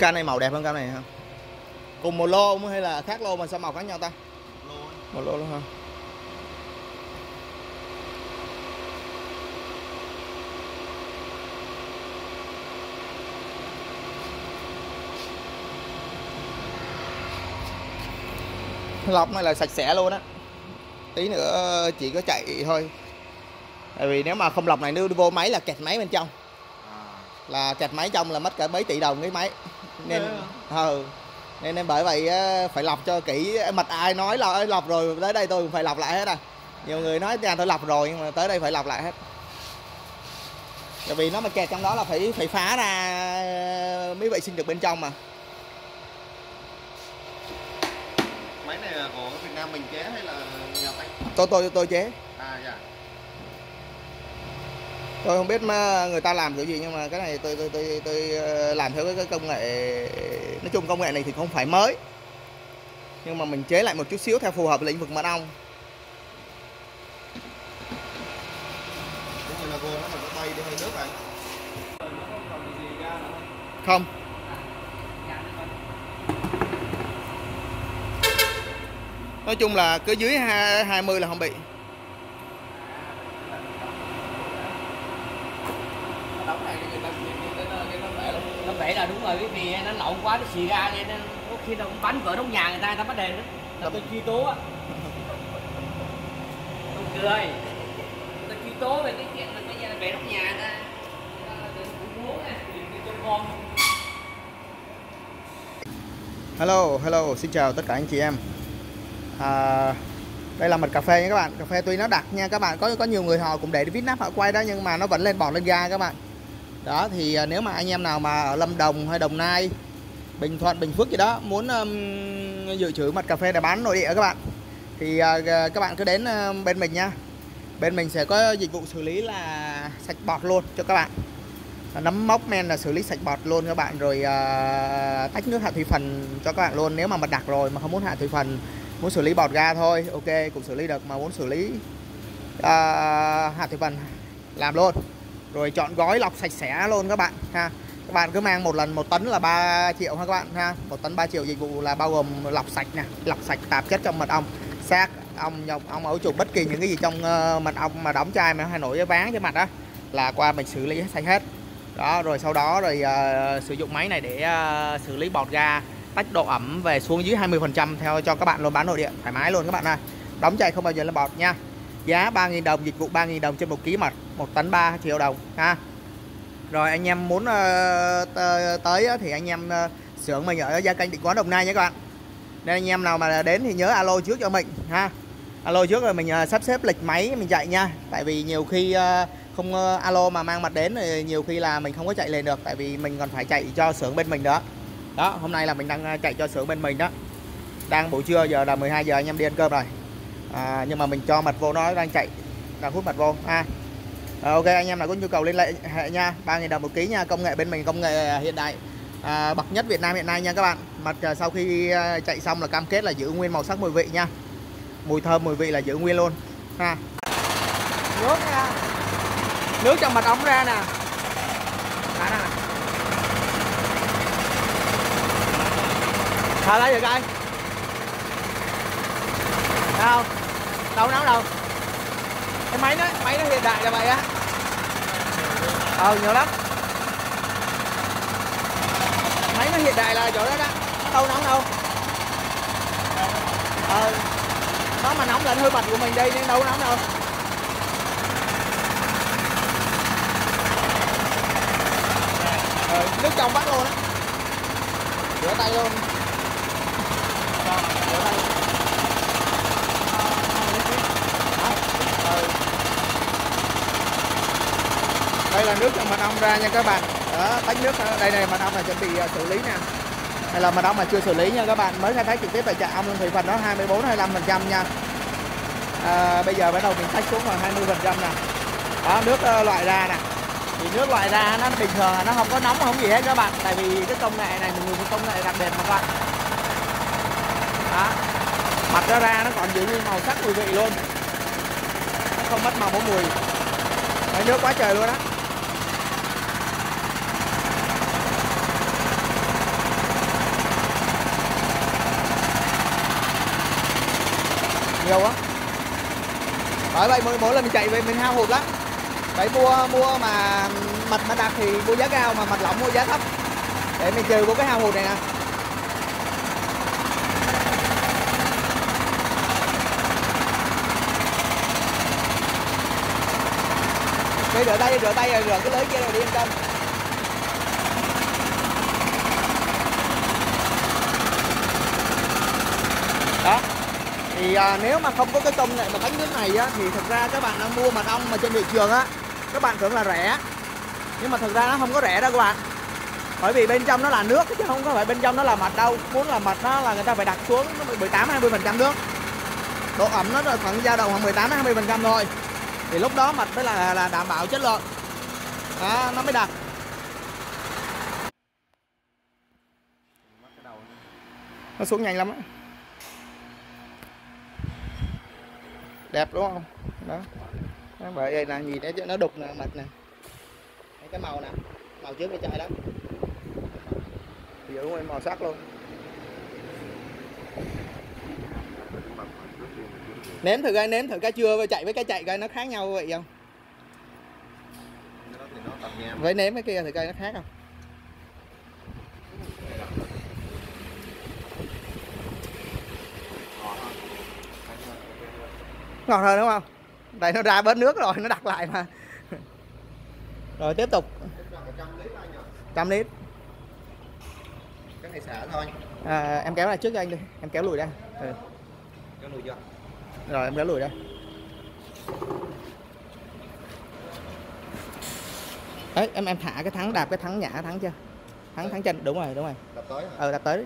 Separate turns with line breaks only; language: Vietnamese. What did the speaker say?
can này màu đẹp hơn can này hả? Cùng một lô không hay là khác lô mà sao màu khác nhau ta? Một lô luôn hả? Lọc này là sạch sẽ luôn á. Tí nữa chỉ có chạy thôi. Tại vì nếu mà không lọc này đi vô máy là kẹt máy bên trong. Là kẹt máy trong là mất cả mấy tỷ đồng cái máy nên ừ nên nên bởi vậy á, phải lọc cho kỹ. Mật ai nói là lọc rồi tới đây tôi cũng phải lọc lại hết à. Nhiều người nói nhà tôi lọc rồi nhưng mà tới đây phải lọc lại hết. Tại vì nó mà kẹt trong đó là phải phải phá ra mới vệ sinh được bên trong mà.
Máy này là của Việt Nam mình chế hay là nhập anh
tôi tôi tôi chế.
À dạ
tôi không biết mà người ta làm kiểu gì nhưng mà cái này tôi tôi tôi, tôi ờ, làm theo cái, công nghệ nói chung công nghệ này thì không phải mới. Nhưng mà mình chế lại một chút xíu theo phù hợp lĩnh vực mật ong.
Anh
không. Nói chung là cứ dưới hai- 20 là không bị
đóng này người ta cái nó bể nó bể là đúng rồi bởi vì nó lộn quá nó xì ra nên có khi nó bắn vỡ đống nhà người ta người ta bắt đền đó là tôi truy tố á không cười tôi truy tố về cái chuyện là bây giờ là bể đống nhà người ta
Hello, hello, xin chào tất cả anh chị em. À, đây là mật cà phê nha các bạn. Cà phê tuy nó đặc nha các bạn, có có nhiều người họ cũng để vít nắp họ quay đó nhưng mà nó vẫn lên bọt lên ga các bạn. Đó thì à, nếu mà anh em nào mà ở Lâm Đồng hay Đồng Nai, Bình Thuận, Bình Phước gì đó muốn um, dự trữ mật cà phê để bán nội địa các bạn thì uh, các bạn cứ đến uh, bên mình nha. Bên mình sẽ có dịch vụ xử lý là sạch bọt luôn cho các bạn. Nấm móc men là xử lý sạch bọt luôn các bạn rồi uh, tách nước hạ thủy phần cho các bạn luôn. Nếu mà mật đặc rồi mà không muốn hạ thủy phần muốn xử lý bọt ga thôi ok cũng xử lý được mà muốn xử lý uh, hạ thủy phần làm luôn rồi chọn gói lọc sạch sẽ luôn các bạn ha. Các bạn cứ mang một lần một tấn là 3 triệu ha các bạn ha. Một tấn 3 triệu dịch vụ là bao gồm lọc sạch nè lọc sạch tạp chất trong mật ong xác ong nhộng ong ấu trùng bất kỳ những cái gì trong uh, mật ong mà đóng chai mà hay nổi cái ván trên mặt đó là qua mình xử lý sạch hết. Đó rồi sau đó rồi uh, sử dụng máy này để uh, xử lý bọt ga tách độ ẩm về xuống dưới 20% theo cho các bạn luôn bán nội địa thoải mái luôn các bạn ơi đóng chai không bao giờ lên bọt nha giá 3.000 đồng, dịch vụ 3.000 đồng trên một ký mật một tấn 3 triệu đồng, ha. Rồi anh em muốn ờ, tới thì anh em ờ, xưởng mình ở gia canh định quán đồng nai nhé các bạn. Nên anh em nào mà đến thì nhớ alo trước cho mình, ha. Alo trước rồi mình ờ, sắp xếp lịch máy mình chạy nha. Tại vì nhiều khi không alo mà mang mặt đến thì nhiều khi là mình không có chạy lên được, tại vì mình còn phải chạy cho xưởng bên mình đó đó, hôm nay là mình đang chạy cho xưởng bên mình đó. Đang buổi trưa giờ là 12 giờ anh em đi ăn cơm rồi à, nhưng mà mình cho mặt vô nó đang chạy đang hút mặt vô. Ha à, ok anh em nào có nhu cầu liên hệ nha 3.000 đồng một ký nha công nghệ bên mình công nghệ hiện đại. À, bậc nhất Việt Nam hiện nay nha các bạn. Mặt à, sau khi à, chạy xong là cam kết là giữ nguyên màu sắc mùi vị nha. Mùi thơm mùi vị là giữ nguyên luôn. Ha. Nước nha. Nước trong mật ống ra nè. Thả nè. Thả lấy được thấy không đâu nấu đâu? Cái máy nó máy nó hiện đại là vậy á. Ờ nhiều lắm. Máy nó hiện đại là chỗ đó đó. Nó đâu nóng đâu? Ờ nó mà nóng lên hơi bạch của mình đi nên đâu nóng đâu? Ờ, nước trong bắt luôn á. Rửa tay luôn. Rửa tay Đó, ừ đây là nước trong mật ong ra nha các bạn. Đó tách nước ở đây này mật ong là chuẩn bị à, xử lý nè. Đây là mật ong mà chưa xử lý nha các bạn. Mới khai thác trực tiếp tại trạm ong thủy phần đó 24 25 phần trăm nha. À, bây giờ bắt đầu mình tách xuống còn 20 phần trăm nè. Đó nước ờ, loại ra nè. Thì nước loại ra nó bình thường là nó không có nóng không gì hết các bạn. Tại vì cái công nghệ này mình dùng công nghệ đặc biệt mà các bạn. Đó. Mặt nó ra nó còn giữ nguyên màu sắc mùi vị luôn. Nó không mất màu bóng mùi. Đấy, nước quá trời luôn á. Nhiều á. Bởi vậy mỗi, mỗi lần mình chạy về mình hao hụt lắm. Phải mua mua mà mặt mà đặc thì mua giá cao mà mặt lỏng mua giá thấp. Để mình trừ vô cái hao hụt này nè. Cái rửa tay, rửa tay rồi rửa cái lưới kia rồi đi yên tâm. Thì à, nếu mà không có cái công nghệ mà bánh nước này á Thì thật ra các bạn đang mua mật ong mà trên thị trường á Các bạn tưởng là rẻ. Nhưng mà thật ra nó không có rẻ đâu các bạn. Bởi vì bên trong nó là nước chứ không có phải bên trong nó là mật đâu. Muốn là mật nó là người ta phải đặt xuống nó 18 20 phần trăm nước. Độ ẩm nó là khoảng dao động khoảng 18 20 phần trăm thôi. Thì lúc đó mật mới là là đảm bảo chất lượng. Đó, nó mới đặt. Nó xuống nhanh lắm á. Đẹp đúng không? Đó. Bởi đây là nhìn thấy nó đục nè mật nè. Cái màu nè. Màu trước cái chai đó. Giữ nguyên màu sắc luôn. Nếm thử coi nếm thử cái chua và chạy với cái chạy coi nó khác nhau vậy không? Với nếm cái kia thử coi nó khác không ngọt hơn đúng không? Đây nó ra bớt nước rồi nó đặt lại mà. Rồi tiếp tục. Trăm lít.
Cái này xả thôi.
À, em kéo lại trước cho anh đi. Em kéo lùi ra ừ.
lùi
rồi em kéo lùi ra đấy em em thả cái thắng đạp cái thắng nhả thắng chưa? Thắng thắng chân. Đúng rồi đúng rồi.
Đập tới hả?
ờ đạp tới